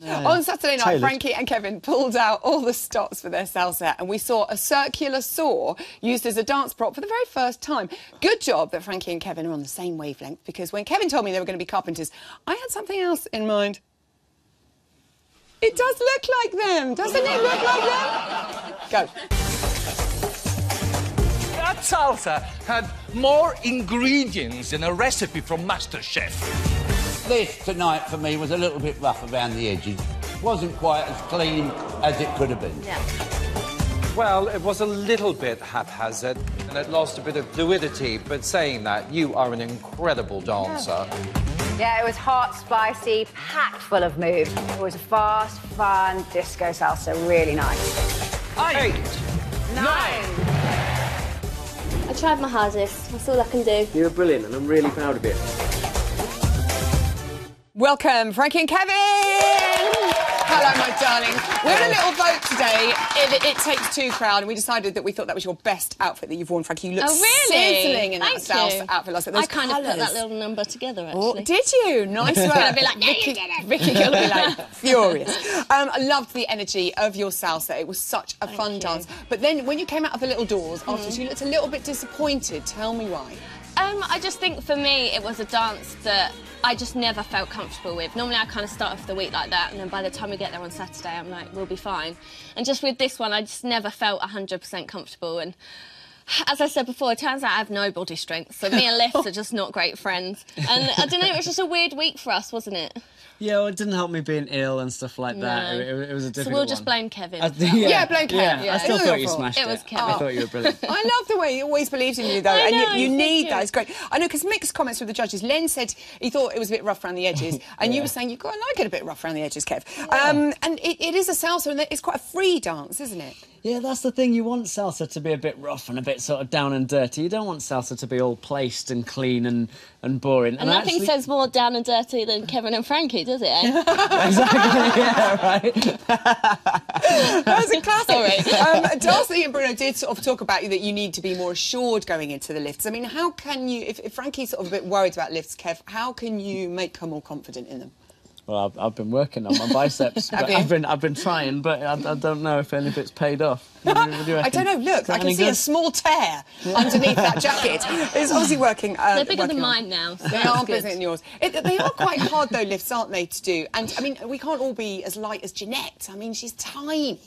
On Saturday night, Tailored. Frankie and Kevin pulled out all the stops for their salsa, and we saw a circular saw used as a dance prop for the very first time. Good job that Frankie and Kevin are on the same wavelength, because when Kevin told me they were going to be carpenters, I had something else in mind. It does look like them, doesn't it look like them? Go. That salsa had more ingredients than a recipe from MasterChef. This tonight for me was a little bit rough around the edges. Wasn't quite as clean as it could have been. Yeah. Well, it was a little bit haphazard and it lost a bit of fluidity, but saying that, you are an incredible dancer. Yeah, it was hot, spicy, packed full of moves. It was a fast, fun disco salsa, really nice. Eight, Nine. I tried my hardest. That's all I can do. You were brilliant, and I'm really proud of you. Welcome, Frankie and Kevin! Hello, my darlings. We had a little vote today. It, it takes two crowd, and we decided that we thought that was your best outfit that you've worn, Frankie. You look Oh, really? sizzling in Thank that salsa you. outfit. Last night. I kind of put that little number together, Oh, actually. did you? Nice work. gonna be like, "Yeah, you did it." Vicky gonna be like furious. Um, I loved the energy of your salsa. It was such a fun you. dance. But then when you came out of the little doors afterwards, you looked a little bit disappointed. Tell me why. Um, I just think for me, it was a dance that I just never felt comfortable with. Normally, I kind of start off the week like that, and then by the time we get there on Saturday, I'm like, we'll be fine. And just with this one, I just never felt 100% comfortable. And as I said before, it turns out I have no body strength, so me and Lifts are just not great friends. And I don't know, it was just a weird week for us, wasn't it? Yeah, well, it didn't help me being ill and stuff like that. No. It, it- it was a So difficult we'll just one. blame Kevin. I- yeah, Yeah, blame Kevin. Yeah, I still thought you smashed It it. was Kevin. I thought you were brilliant. I love the way he always believed in you, though, I and know, you, you need cute. that. It's great. I know because mixed comments with the judges. Len said he thought it was a bit rough around the edges, and you were saying you quite like it a bit rough around the edges, Kev. Um, and it, it is a salsa, and it's quite a free dance, isn't it? Yeah, that's the thing. You want salsa to be a bit rough and a bit sort of down and dirty. You don't want salsa to be all placed and clean and, and boring. And nothing actually- says more down and dirty than Kevin and Frankie, does it? Eh? exactly. Yeah, right. That was a classic. Sorry. Um, Darcy and Bruno did sort of talk about you that you need to be more assured going into the lifts. I mean, how can you, if, if Frankie's sort of a bit worried about lifts, Kev, how can you make her more confident in them? Well, I've, I've been working on my biceps. But? I've been I've been trying, but I, I don't know if any of it's paid off. What do you- what do you I don't know. Look, Is that I can any see a small tear underneath that jacket. It's obviously working. Uh, They're bigger working than on- mine now. So They are good. bigger than yours. It, they are quite hard though lifts, aren't they, to do? And I mean, we can't all be as light as Jeanette. I mean, she's tiny.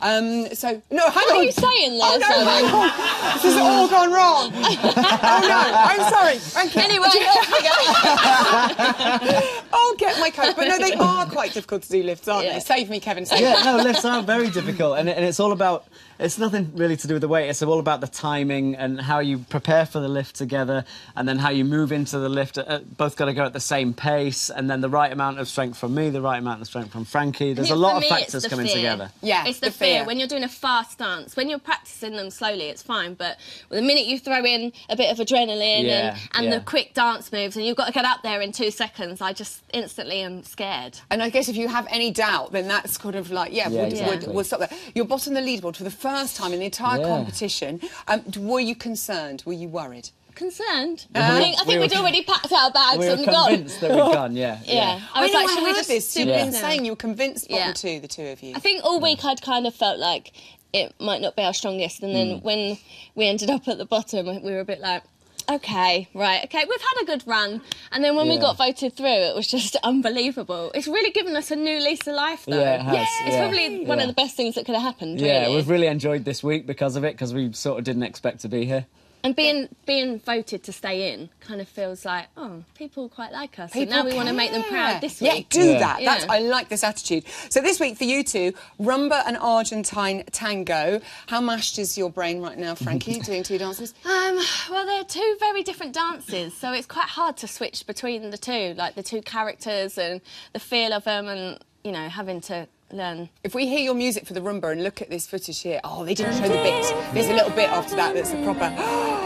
Um, so no, hang What on. are you saying there, Oh no, hang on. This has all gone wrong. oh no, I'm sorry. Thank you. Anyway, off we go. I'll get my coat. But no, they are quite difficult to do lifts, aren't Yeah. they? Save me, Kevin. Save me. yeah, no, lifts are very difficult, and, and it's all about. It's nothing really to do with the weight. It's all about the timing and how you prepare for the lift together, and then how you move into the lift. Uh, both got to go at the same pace, and then the right amount of strength from me, the right amount of strength from Frankie. There's a lot of me, it's factors coming fear. together. Yeah, it's the, the fear. Fear. When you're doing a fast dance, when you're practicing them slowly, it's fine. But the minute you throw in a bit of adrenaline Yeah, and, and yeah. the quick dance moves, and you've got to get up there in two seconds, I just instantly am scared. And I guess if you have any doubt, then that's kind of like, yeah, Yeah, we'll, exactly. we'll, we'll stop there. You're bottom of the leaderboard for the first time in the entire Yeah. competition. Um, were you concerned? Were you worried? Concerned. Uh, I think, I think we we'd were- already packed our bags We were and gone. convinced that we'd gone. Yeah, Yeah. I was know, like, should we just this. You've been saying you were convinced bottom Yeah. two, the two of you. I think all week I'd kind of felt like it might not be our strongest, and then when we ended up at the bottom, we were a bit like. Okay, right, okay, we've had a good run. And then when we got voted through, it was just unbelievable. It's really given us a new lease of life, though. Yeah, it has, It's yeah. probably one Yeah. of the best things that could have happened, Yeah, really. we've really enjoyed this week because of it, because we sort of didn't expect to be here. And being being voted to stay in kind of feels like, oh, people quite like us. People and now we want to make them proud this week. Yeah, do Yeah. that. That's, Yeah. I like this attitude. So this week for you two, rumba and Argentine tango. How mashed is your brain right now, Frankie, doing two dances? Um, well, they're two very different dances, so it's quite hard to switch between the two, like the two characters and the feel of them, and you know, having to learn. If we hear your music for the rumba and look at this footage here, oh, they didn't show the bit. There's a little bit after that that's the proper.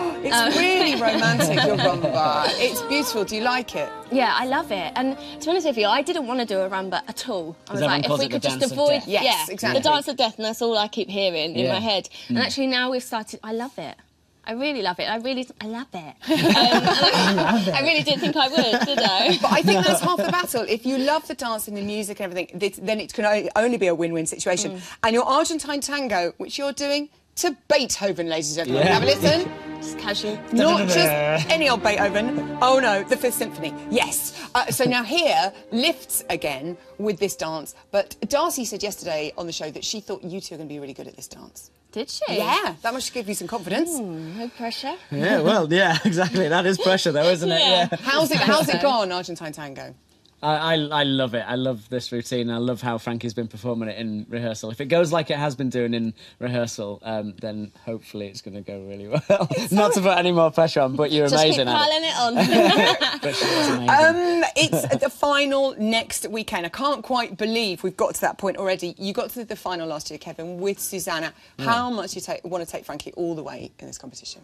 It's Oh. really romantic, your rumba. It's beautiful. Do you like it? Yeah, I love it. And to be honest with you, I didn't want to do a rumba at all. I was like, if we could just avoid, death. Yes, yeah, exactly. the dance of death, and that's all I keep hearing in my head. And actually, now we've started. I love it. I really love it. I really, I love it. Um, I, really didn't think I would, did I? But I think that's half the battle. If you love the dance and the music and everything, this, then it can only be a win-win situation. Mm. And your Argentine tango, which you're doing to Beethoven, ladies and gentlemen. Yeah. Have a listen. Just casual. Not just any old Beethoven. Oh no, the Fifth Symphony. Yes. Uh, so now here, lifts again with this dance. But Darcy said yesterday on the show that she thought you two are going to be really good at this dance. Did she? Yeah, that must give you some confidence. Hmm, no pressure. Yeah, well, yeah, exactly. That is pressure, though, isn't it? Yeah. Yeah. How's it? How's it gone, Argentine tango? I, I, I love it. I love this routine. I love how Frankie's been performing it in rehearsal. If it goes like it has been doing in rehearsal, um, then hopefully it's going to go really well. Not to put any more pressure on, but you're Just amazing at it. piling it on. But she is amazing. Um, it's the final next weekend. I can't quite believe we've got to that point already. You got to the final last year, Kevin, with Susanna. How much you take, want to take Frankie all the way in this competition?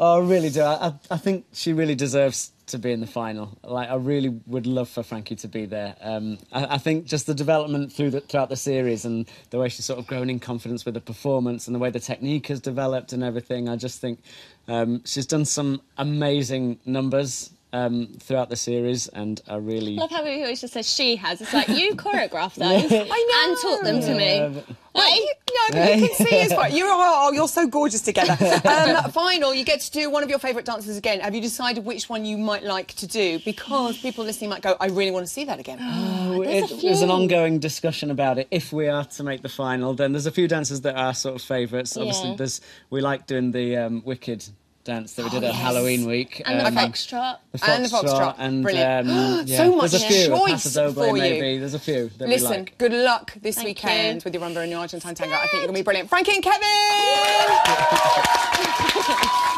Oh, I really do. I, I- I think she really deserves to be in the final. Like, I really would love for Frankie to be there. Um, I, I think just the development through the, throughout the series and the way she's sort of grown in confidence with the performance and the way the technique has developed and everything. I just think um, she's done some amazing numbers um, throughout the series, and I really. love how he always just says she has. It's like you choreographed those and taught them to me. Well, Hey? you, no, but you can see it's fine. You're, oh, you're so gorgeous together. Um, final, you get to do one of your favourite dances again. Have you decided which one you might like to do? Because people listening might go, I really want to see that again. there's a it, there's an ongoing discussion about it. If we are to make the final, then there's a few dances that are sort of favourites. Obviously, Yeah. there's we like doing the um, Wicked dance that we did at yes. Halloween week. And the um, foxtrot. the And the foxtrot. and Brilliant. Um, yeah, So much there's a few. choice Paso for you. maybe. There's a few that Listen, we like. good luck this Thank weekend you. with your rumba and your Argentine tango. I think you're going to be brilliant. Frankie and Kevin!